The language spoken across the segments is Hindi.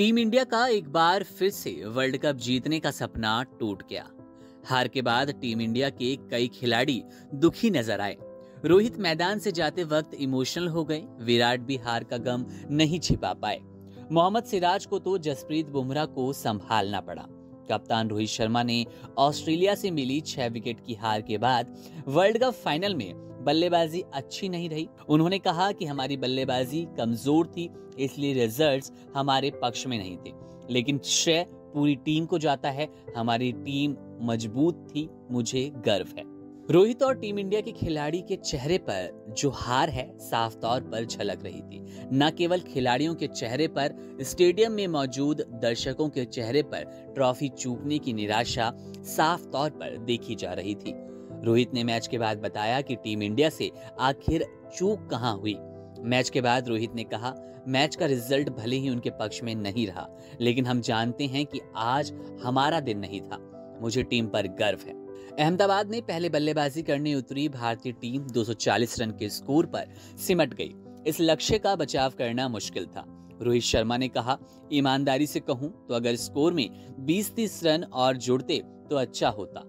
टीम इंडिया का एक बार फिर से वर्ल्ड कप जीतने का सपना टूट गया। हार के बाद टीम इंडिया के कई खिलाड़ी दुखी नज़र आए। रोहित मैदान से जाते वक्त इमोशनल हो गए। विराट भी हार का गम नहीं छिपा पाए। मोहम्मद सिराज को तो जसप्रीत बुमराह को संभालना पड़ा। कप्तान रोहित शर्मा ने ऑस्ट्रेलिया से मिली छह विकेट की हार के बाद वर्ल्ड कप फाइनल में बल्लेबाजी अच्छी नहीं रही। उन्होंने कहा कि हमारी बल्लेबाजी कमज़ोर थी, इसलिए रिजल्ट्स हमारे पक्ष में नहीं थे। लेकिन श्रेय पूरी टीम को जाता है। हमारी टीम मज़बूत थी, मुझे गर्व है। रोहित और टीम इंडिया के खिलाड़ी के चेहरे पर जो हार है, साफ़ तौर पर झलक रही थी। न केवल खिलाड़ियों के चेहरे पर, स्टेडियम में मौजूद दर्शकों के चेहरे पर ट्रॉफी चूकने की निराशा साफ़ तौर पर देखी जा रही थी। रोहित ने मैच के बाद बताया कि टीम इंडिया से आखिर चूक कहाँ हुई। मैच के बाद रोहित ने कहा, मैच का रिज़ल्ट भले ही उनके पक्ष में नहीं रहा, लेकिन हम जानते हैं कि आज हमारा दिन नहीं था। मुझे टीम पर गर्व है। अहमदाबाद में पहले बल्लेबाजी करने उतरी भारतीय टीम 240 रन के स्कोर पर सिमट गई। इस लक्ष्य का बचाव करना मुश्किल था। रोहित शर्मा ने कहा, ईमानदारी से कहूँ तो अगर स्कोर में 20-30 रन और जुड़ते तो अच्छा होता।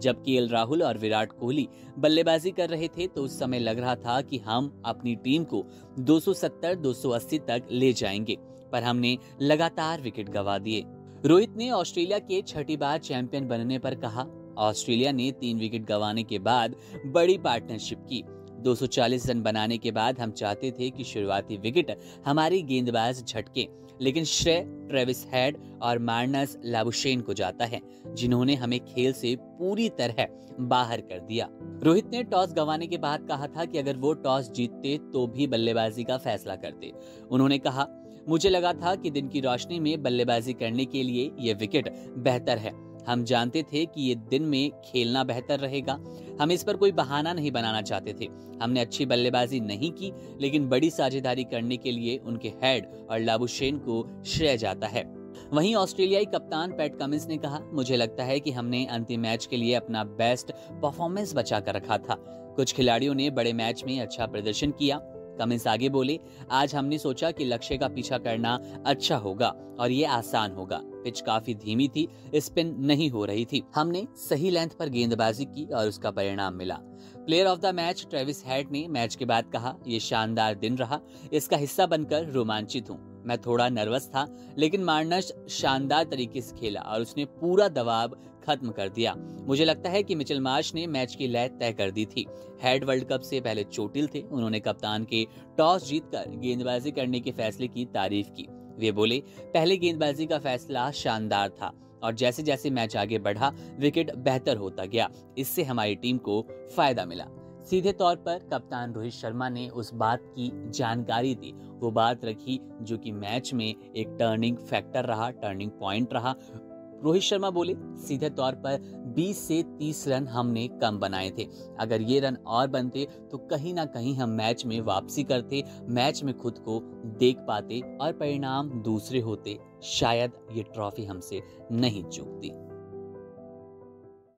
जब के राहुल और विराट कोहली बल्लेबाजी कर रहे थे तो उस समय लग रहा था कि हम अपनी टीम को 270-280 तक ले जाएँगे, पर हमने लगातार विकेट गवा दिए। रोहित ने ऑस्ट्रेलिया के छठी बार चैंपियन बनने पर कहा ऑस्ट्रेलिया ने तीन विकेट गंवाने के बाद बड़ी पार्टनरशिप की। 240 रन बनाने के बाद हम चाहते थे कि शुरुआती विकेट हमारी गेंदबाज झटके, लेकिन श्रेय, ट्रेविस हेड और मार्नस लाबुशेन को जाता है, जिन्होंने हमें खेल से पूरी तरह बाहर कर दिया। रोहित ने टॉस गंवाने के बाद कहा था कि अगर वो टॉस जीतते तो भी बल्लेबाजी का फैसला करते। उन्होंने कहा, मुझे लगा था कि दिन की रोशनी में बल्लेबाजी करने के लिए ये विकेट बेहतर है। हम जानते थे कि ये दिन में खेलना बेहतर रहेगा। हम इस पर कोई बहाना नहीं बनाना चाहते थे। हमने अच्छी बल्लेबाजी नहीं की, लेकिन बड़ी साझेदारी करने के लिए उनके हेड और लाबुशेन को श्रेय जाता है। वहीं ऑस्ट्रेलियाई कप्तान पैट कमिंस ने कहा, मुझे लगता है कि हमने अंतिम मैच के लिए अपना बेस्ट परफॉर्मेंस बचा कर रखा था। कुछ खिलाड़ियों ने बड़े मैच में अच्छा प्रदर्शन किया कमिंस आगे बोली, आज हमने सोचा कि लक्ष्य का पीछा करना अच्छा होगा और ये आसान होगा। पिच काफ़ी धीमी थी, स्पिन नहीं हो रही थी। हमने सही लेंथ पर गेंदबाजी की और उसका परिणाम मिला। Player of the match Travis Head ने मैच के बाद कहा यह शानदार दिन रहा। इसका हिस्सा बनकर रोमांचित हूँ। मैं थोड़ा नर्वस था, लेकिन मार्नस शानदार तरीके से खेला और उसने पूरा दबाव खत्म कर दिया। मुझे लगता है कि मिचेल मार्श ने मैच की लय तय कर दी थी। हेड वर्ल्ड कप से पहले चोटिल थे, उन्होंने कप्तान के टॉस जीतकर गेंदबाजी करने के फैसले की तारीफ़ की। वे बोले, पहले गेंदबाजी का फैसला शानदार था और जैसे जैसे मैच आगे बढ़ा, विकेट बेहतर होता गया। इससे हमारी टीम को फ़ायदा मिला। सीधे तौर पर कप्तान रोहित शर्मा ने उस बात की जानकारी दी। वो बात रखी जो कि मैच में एक टर्निंग फैक्टर रहा, टर्निंग पॉइंट रहा। रोहित शर्मा बोले, सीधे तौर पर 20 से 30 रन हमने कम बनाए थे। अगर ये रन और बनते तो कहीं ना कहीं हम मैच में वापसी करते, मैच में खुद को देख पाते और परिणाम दूसरे होते। शायद ये ट्रॉफी हमसे नहीं चूकती।